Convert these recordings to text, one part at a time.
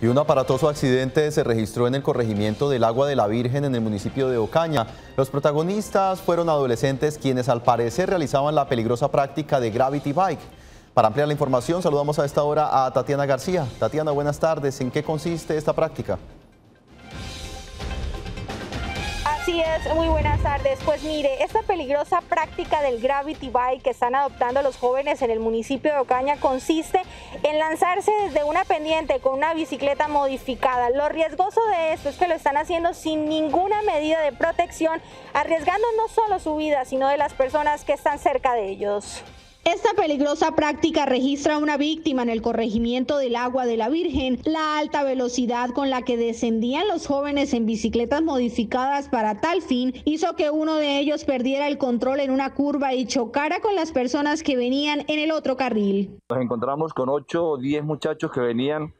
Y un aparatoso accidente se registró en el corregimiento del Agua de la Virgen en el municipio de Ocaña. Los protagonistas fueron adolescentes quienes al parecer realizaban la peligrosa práctica de Gravity Bike. Para ampliar la información saludamos a esta hora a Tatiana García. Tatiana, buenas tardes. ¿En qué consiste esta práctica? Es, muy buenas tardes. Pues mire, esta peligrosa práctica del Gravity Bike que están adoptando los jóvenes en el municipio de Ocaña consiste en lanzarse desde una pendiente con una bicicleta modificada. Lo riesgoso de esto es que lo están haciendo sin ninguna medida de protección, arriesgando no solo su vida, sino de las personas que están cerca de ellos. Esta peligrosa práctica registra una víctima en el corregimiento del agua de la Virgen. La alta velocidad con la que descendían los jóvenes en bicicletas modificadas para tal fin hizo que uno de ellos perdiera el control en una curva y chocara con las personas que venían en el otro carril. Nos encontramos con 8 o 10 muchachos que venían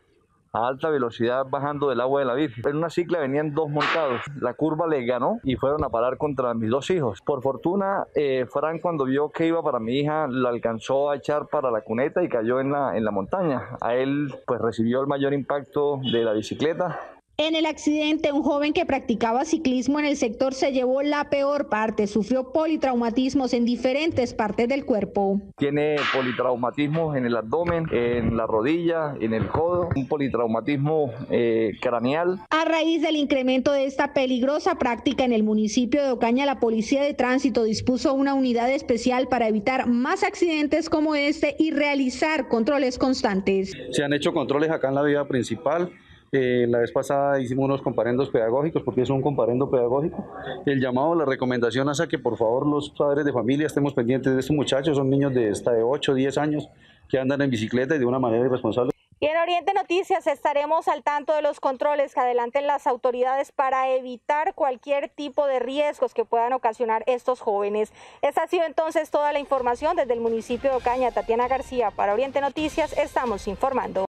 a alta velocidad bajando del agua de la Virgen. En una cicla venían dos montados. La curva les ganó y fueron a parar contra mis dos hijos. Por fortuna, eh, Fran cuando vio que iba para mi hija, la alcanzó a echar para la cuneta y cayó en la, en la montaña. A él pues recibió el mayor impacto de la bicicleta en el accidente, un joven que practicaba ciclismo en el sector se llevó la peor parte, sufrió politraumatismos en diferentes partes del cuerpo. Tiene politraumatismos en el abdomen, en la rodilla, en el codo, un politraumatismo eh, craneal. A raíz del incremento de esta peligrosa práctica en el municipio de Ocaña, la Policía de Tránsito dispuso una unidad especial para evitar más accidentes como este y realizar controles constantes. Se han hecho controles acá en la vía principal la vez pasada hicimos unos comparendos pedagógicos, porque es un comparendo pedagógico. El llamado, la recomendación hace que por favor los padres de familia estemos pendientes de estos muchachos, son niños de hasta de 8 o 10 años que andan en bicicleta y de una manera irresponsable. Y en Oriente Noticias estaremos al tanto de los controles que adelanten las autoridades para evitar cualquier tipo de riesgos que puedan ocasionar estos jóvenes. Esta ha sido entonces toda la información desde el municipio de Ocaña. Tatiana García para Oriente Noticias estamos informando.